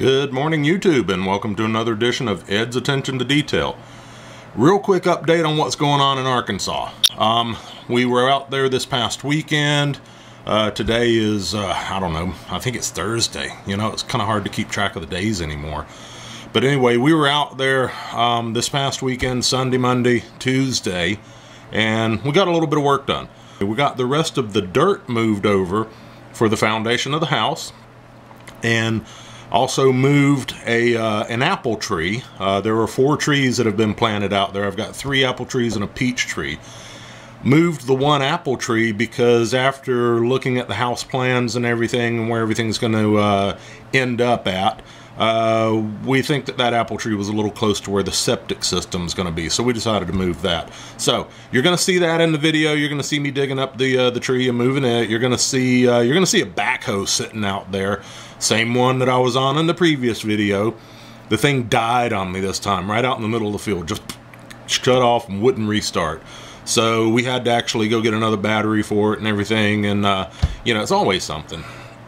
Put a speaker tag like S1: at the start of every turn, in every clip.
S1: Good morning YouTube and welcome to another edition of Ed's Attention to Detail. Real quick update on what's going on in Arkansas. Um, we were out there this past weekend. Uh, today is, uh, I don't know, I think it's Thursday. You know, it's kind of hard to keep track of the days anymore. But anyway, we were out there um, this past weekend, Sunday, Monday, Tuesday, and we got a little bit of work done. We got the rest of the dirt moved over for the foundation of the house and also moved a uh, an apple tree. Uh, there are four trees that have been planted out there. I've got three apple trees and a peach tree. Moved the one apple tree because after looking at the house plans and everything and where everything's going to uh, end up at, uh, we think that that apple tree was a little close to where the septic system is going to be, so we decided to move that. So you're going to see that in the video. You're going to see me digging up the uh, the tree and moving it. You're going to see uh, you're going to see a backhoe sitting out there, same one that I was on in the previous video. The thing died on me this time, right out in the middle of the field, just shut off and wouldn't restart. So we had to actually go get another battery for it and everything, and uh, you know it's always something.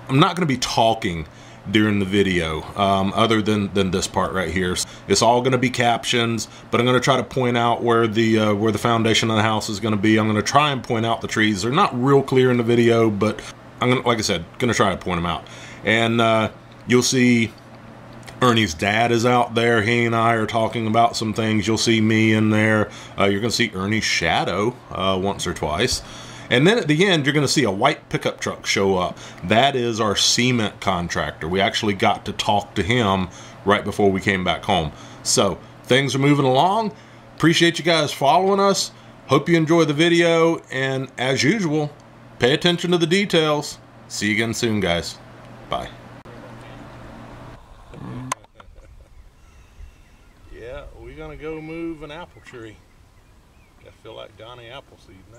S1: I'm not going to be talking during the video. Um, other than than this part right here it's all going to be captions but I'm going to try to point out where the uh, where the foundation of the house is going to be. I'm going to try and point out the trees. They're not real clear in the video but I'm gonna like I said gonna try to point them out. And uh, you'll see Ernie's dad is out there. He and I are talking about some things. You'll see me in there. Uh, you're gonna see Ernie's shadow uh, once or twice and then at the end, you're going to see a white pickup truck show up. That is our cement contractor. We actually got to talk to him right before we came back home. So things are moving along. Appreciate you guys following us. Hope you enjoy the video. And as usual, pay attention to the details. See you again soon, guys. Bye. yeah, we're going to go move an apple tree. I feel like Donnie Appleseed now.